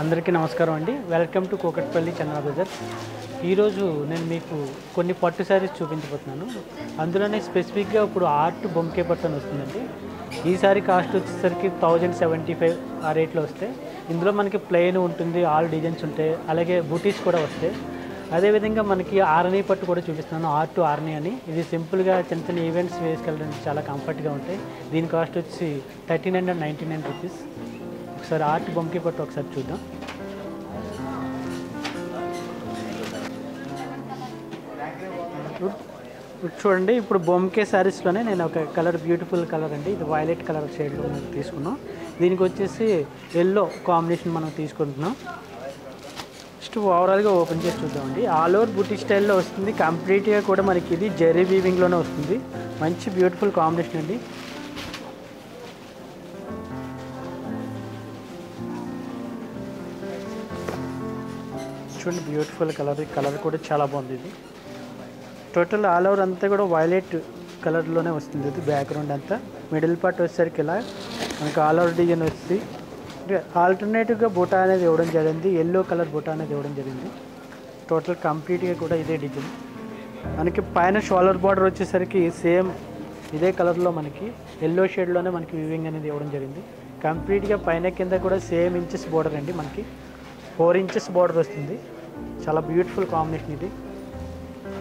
అందరికీ నమస్కారం అండి. వెల్కమ్ టు కోకట్పల్లి చంద్ర బజార్ ఈరోజు నేను మీకు కొన్ని పట్టు శారీస్ చూపించబోతున్నాను. అందులోనే స్పెసిఫిక్గా ఇప్పుడు ఆర్ట్ బొంకే పట్టు అని వస్తుందండి. ఈ సారీ కాస్ట్ వచ్చేసరికి థౌజండ్ సెవెంటీ ఫైవ్ ఆ రేట్లో వస్తాయి. ఇందులో మనకి ప్లెయిన్ ఉంటుంది ఆల్ డిజైన్స్ ఉంటాయి. అలాగే బూటీస్ కూడా వస్తాయి. అదేవిధంగా మనకి ఆర్నీ పట్టు కూడా చూపిస్తున్నాను. ఆర్ట్ ఆర్నీ అని. ఇది సింపుల్గా చిన్న చిన్న ఈవెంట్స్ వేసుకెళ్ళడానికి చాలా కంఫర్ట్గా ఉంటాయి. దీని కాస్ట్ వచ్చి thirteen hundred ninety nine rupees ఒకసారి ఆర్ట్ బొమ్మకి పట్టు ఒకసారి చూద్దాం. చూడండి ఇప్పుడు బొమ్కే శారీస్లోనే నేను ఒక కలర్ బ్యూటిఫుల్ కలర్ అండి. ఇది వైలెట్ కలర్ షేడ్లో మనం తీసుకున్నాం. దీనికి వచ్చేసి ఎల్లో కాంబినేషన్ మనం తీసుకుంటున్నాం. ఫస్ట్ ఓవరాల్గా ఓపెన్ చేసి చూద్దామండి. ఆల్ ఓవర్ బుటీ స్టైల్లో వస్తుంది. కంప్లీట్గా కూడా మనకి ఇది జెర్రీ వీవింగ్లోనే వస్తుంది. మంచి బ్యూటిఫుల్ కాంబినేషన్ అండి. చూడండి బ్యూటిఫుల్ కలర్ ఈ కలర్ కూడా చాలా బాగుంది ఇది. టోటల్ ఆల్ ఓవర్ అంతా కూడా వైలెట్ కలర్లోనే వస్తుంది ఇది బ్యాక్గ్రౌండ్ అంతా. మిడిల్ పార్ట్ వచ్చేసరికి ఇలా మనకు ఆల్ ఓవర్ డిజైన్ వస్తుంది. అంటే ఆల్టర్నేటివ్గా బుటా అనేది ఇవ్వడం జరిగింది ఎల్లో కలర్ బుటా అనేది ఇవ్వడం జరిగింది. టోటల్ కంప్లీట్గా కూడా ఇదే డిజైన్ మనకి పైన షోలర్ బార్డర్ వచ్చేసరికి సేమ్ ఇదే కలర్లో మనకి ఎల్లో షేడ్లోనే మనకి వివింగ్ అనేది ఇవ్వడం జరిగింది. కంప్లీట్గా పైన కింద కూడా సేమ్ ఇంచెస్ బోర్డర్ అండి మనకి. ఫోర్ ఇంచెస్ బార్డర్ వస్తుంది. చాలా బ్యూటిఫుల్ కాంబినేషన్ ఇది.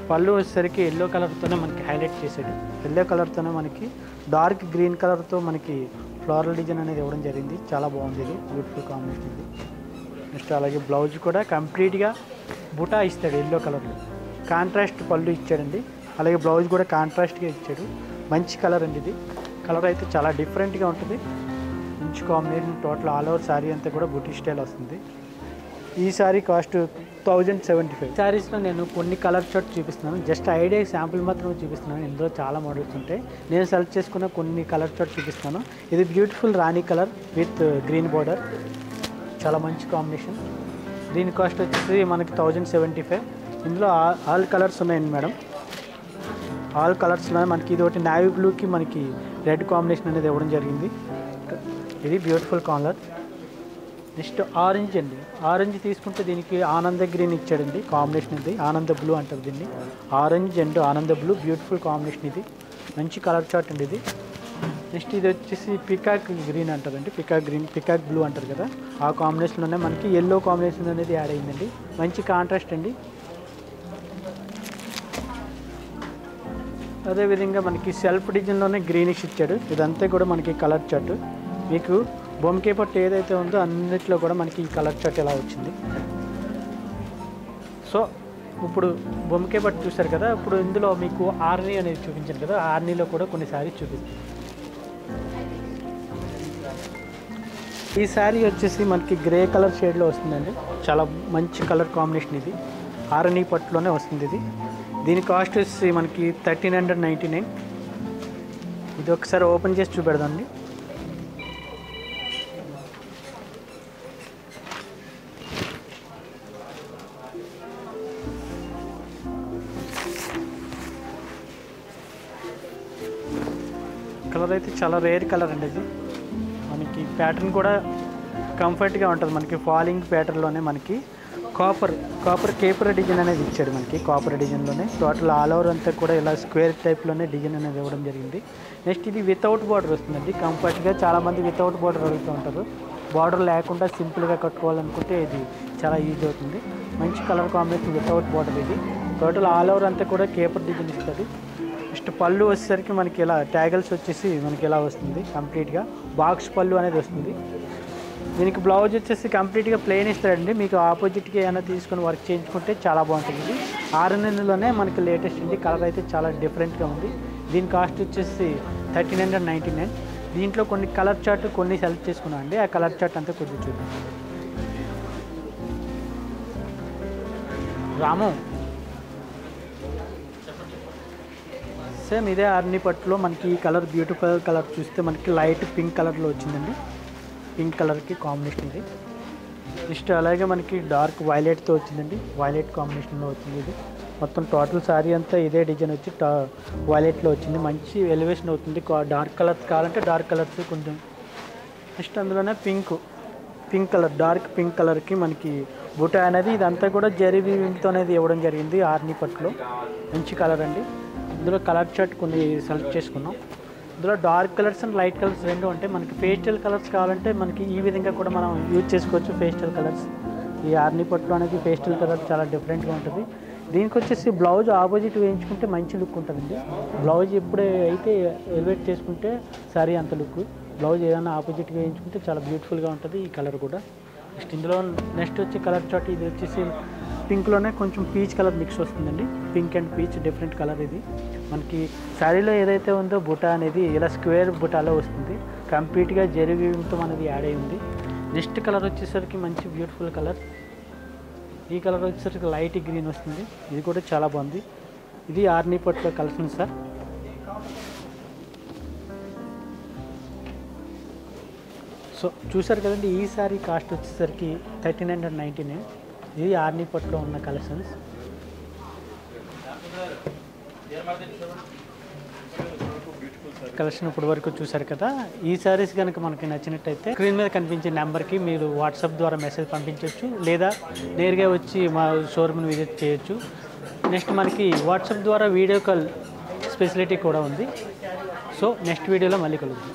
పళ్ళు వచ్చేసరికి ఎల్లో కలర్తోనే మనకి హైలైట్ చేశాడు. ఎల్లో కలర్తోనే మనకి డార్క్ గ్రీన్ కలర్తో మనకి ఫ్లోరల్ డిజైన్ అనేది ఇవ్వడం జరిగింది. చాలా బాగుంది ఇది. బ్యూటిఫుల్ కాంబినేషన్ ఇది. నెక్స్ట్ అలాగే బ్లౌజ్ కూడా కంప్లీట్గా బుటా ఇస్తాడు ఎల్లో కలర్లో కాంట్రాస్ట్ పళ్ళు ఇచ్చాడండి. అలాగే బ్లౌజ్ కూడా కాంట్రాస్ట్గా ఇచ్చాడు. మంచి కలర్ అండి ఇది. కలర్ అయితే చాలా డిఫరెంట్గా ఉంటుంది. మంచి combination total all over sari అంతా కూడా బుటీ స్టైల్ వస్తుంది. ఈ sari cost thousand seventy five. శారీస్లో నేను కొన్ని కలర్ షర్ట్ చూపిస్తున్నాను. జస్ట్ ఐడియా శాంపుల్ మాత్రమే చూపిస్తున్నాను. ఇందులో చాలా మోడల్స్ ఉంటాయి. నేను సెలెక్ట్ చేసుకున్న కొన్ని కలర్ షర్ట్ చూపిస్తున్నాను ఇది beautiful Rani colour with green border. చాలా మంచి కాంబినేషన్. దీని కాస్ట్ వచ్చేసి మనకి థౌజండ్ సెవెంటీ ఫైవ్. ఇందులో ఆల్ కలర్స్ ఉన్నాయండి మేడం. ఆల్ కలర్స్ ఉన్నాయి. మనకి ఇది ఒకటి నావీ బ్లూకి మనకి రెడ్ కాంబినేషన్ అనేది ఇవ్వడం జరిగింది. ఇది బ్యూటిఫుల్ కాలర్ నెక్స్ట్ ఆరెంజ్ అండి. ఆరెంజ్ తీసుకుంటే దీనికి ఆనంద గ్రీన్ ఇచ్చాడండి. కాంబినేషన్ ఇది. ఆనంద బ్లూ అంటారు దీన్ని. ఆరెంజ్ అండ్ ఆనంద బ్లూ బ్యూటిఫుల్ కాంబినేషన్ ఇది. మంచి కలర్ చార్ట్ అండి ఇది. నెక్స్ట్ ఇది వచ్చేసి పికాక్ గ్రీన్ అంటారండి. పికాక్ గ్రీన్ పికాక్ బ్లూ అంటారు కదా. ఆ కాంబినేషన్లోనే మనకి ఎల్లో కాంబినేషన్ అనేది యాడ్ అయిందండి. మంచి కాంట్రాస్ట్ అండి. అదేవిధంగా మనకి సెల్ఫ్ డిజైన్లోనే గ్రీనిష్ ఇచ్చాడు. ఇదంతా కూడా మనకి కలర్ చార్ట్. మీకు బొమ్మకే పట్టు ఏదైతే ఉందో అన్నిట్లో కూడా మనకి ఈ కలర్ చార్ట్ ఎలా వచ్చింది. సో ఇప్పుడు బొమ్కే పట్టు చూశారు కదా ఇప్పుడు ఇందులో మీకు ఆర్నీ అనేది చూపించాను కదా ఆర్నీలో కూడా కొన్ని శారీస్ చూపిస్తాను. ఈ శారీ వచ్చేసి మనకి గ్రే కలర్ షేడ్లో వస్తుందండి. చాలా మంచి కలర్ కాంబినేషన్ ఇది. ఆరణి పట్టులోనే వస్తుంది ఇది. దీని కాస్ట్ వచ్చి మనకి థర్టీన్ హండ్రెడ్ నైంటీ నైన్. ఇది ఒకసారి ఓపెన్ చేసి చూపెడదాండి కలర్ అయితే చాలా రేర్ కలర్ అండి ఇది. మనకి ప్యాటర్న్ కూడా కంఫర్ట్గా ఉంటుంది. మనకి ఫాలింగ్ ప్యాటర్న్లోనే మనకి కాపర్ కాపర్ కేపర్ డిజైన్ అనేది ఇచ్చాడు మనకి కాపర్ డిజైన్లోనే. టోటల్ ఆల్ ఓవర్ అంతా కూడా ఇలా స్క్వేర్ టైప్లోనే డిజైన్ అనేది ఇవ్వడం జరిగింది. నెక్స్ట్ ఇది వితౌట్ బార్డర్ వస్తుందండి. కంఫర్ట్గా చాలామంది వితౌట్ బార్డర్ అడుగుతూ ఉంటారు. బార్డర్ లేకుండా సింపుల్గా కట్టుకోవాలనుకుంటే ఇది చాలా ఈజీ అవుతుంది. మంచి కలర్ కాంబినేషన్ వితౌట్ బార్డర్ ఇది. టోటల్ ఆల్ ఓవర్ అంతా కూడా కేపర్ డిజైన్ ఇస్తుంది. నెక్స్ట్ పళ్ళు వచ్చేసరికి మనకి ఇలా ట్యాగల్స్ వచ్చేసి మనకి ఇలా వస్తుంది కంప్లీట్గా. బాక్స్ పళ్ళు అనేది వస్తుంది. దీనికి బ్లౌజ్ వచ్చేసి కంప్లీట్గా ప్లెయిన్ ఇస్తారండి. మీకు ఆపోజిట్కి ఏమైనా తీసుకొని వర్క్ చేయించుకుంటే చాలా బాగుంటుంది. ఆర్ఎన్ఎన్లోనే మనకి లేటెస్ట్ ఉంది కలర్ అయితే చాలా డిఫరెంట్గా ఉంది. దీని కాస్ట్ వచ్చేసి థర్టీన్ హండ్రెడ్ నైంటీ నైన్. దీంట్లో కొన్ని కలర్ చార్ట్ కొన్ని సెలెక్ట్ చేసుకున్నాం అండి. ఆ కలర్ చార్ట్ అంతా కొంచెం చూద్దాం. రాము సేమ్ ఇదే ఆర్ని పట్టులో మనకి ఈ కలర్ బ్యూటిఫుల్ కలర్ చూస్తే మనకి లైట్ పింక్ కలర్లో వచ్చిందండి. పింక్ కలర్కి కాంబినేషన్ ఇది. నెక్స్ట్ అలాగే మనకి డార్క్ వైలెట్తో వచ్చిందండి. వైలెట్ కాంబినేషన్లో వచ్చింది ఇది. మొత్తం టోటల్ శారీ అంతా ఇదే డిజైన్ వచ్చి టా వైలెట్లో వచ్చింది. మంచి ఎలివేషన్ అవుతుంది. డార్క్ కలర్స్ కావాలంటే డార్క్ కలర్స్ కొంచెం. నెక్స్ట్ అందులోనే pink pink colour dark pink కలర్కి మనకి బుటా అనేది ఇదంతా కూడా జరీ వీవింగ్తో అనేది ఇవ్వడం జరిగింది ఆర్ని పట్టులో. మంచి కలర్ అండి. ఇందులో కలర్ చార్ట్ కొన్ని సెలెక్ట్ చేసుకున్నాం. ఇందులో dark colours and light colours రెండు ఉంటాయి మనకి పేస్టల్ కలర్స్ కావాలంటే మనకి ఈ విధంగా కూడా మనం యూజ్ చేసుకోవచ్చు పేస్టల్ కలర్స్. ఈ ఆర్ని పట్టులో అనేది పేస్టల్ కలర్ చాలా డిఫరెంట్గా ఉంటుంది. దీనికి వచ్చేసి బ్లౌజ్ ఆపోజిట్ వేయించుకుంటే మంచి లుక్ ఉంటుందండి. బ్లౌజ్ ఎప్పుడే అయితే ఎలివేట్ చేసుకుంటే సారీ అంత లుక్. బ్లౌజ్ ఏదైనా ఆపోజిట్ వేయించుకుంటే చాలా బ్యూటిఫుల్గా ఉంటుంది ఈ కలర్ కూడా. నెక్స్ట్ ఇందులో నెక్స్ట్ వచ్చి కలర్ చాట్ ఇది వచ్చేసి పింక్లోనే కొంచెం పీచ్ కలర్ మిక్స్ వస్తుందండి. Pink and peach different colour ఇది. మనకి శారీలో ఏదైతే ఉందో బుటా అనేది ఇలా స్క్వేర్ బుటాలో వస్తుంది. కంప్లీట్గా జెరీ అనేది మనది యాడ్ అయి ఉంది. నెక్స్ట్ కలర్ వచ్చేసరికి మంచి బ్యూటిఫుల్ కలర్. ఈ కలర్ వచ్చేసరికి లైట్ గ్రీన్ వస్తుంది. ఇది కూడా చాలా బాగుంది. ఇది ఆర్నీ పట్టులో కలెక్షన్ సార్. సో చూసారు కదండి ఈ సారీ కాస్ట్ వచ్చేసరికి థర్టీన్ హండ్రెడ్ నైంటీ నైన్. ఇది ఆర్నీ పట్టులో ఉన్న కలెక్షన్స్. కలెక్షన్ ఇప్పటి వరకు చూసారు కదా. ఈ సారీస్ కనుక మనకి నచ్చినట్టయితే స్క్రీన్ మీద కనిపించే నెంబర్కి మీరు వాట్సాప్ ద్వారా మెసేజ్ పంపించవచ్చు లేదా నేరుగా వచ్చి మా షోరూమ్ని విజిట్ చేయొచ్చు. నెక్స్ట్ మనకి వాట్సాప్ ద్వారా వీడియో కాల్ ఫెసిలిటీ కూడా ఉంది. సో నెక్స్ట్ వీడియోలో మళ్ళీ కలుగుతుంది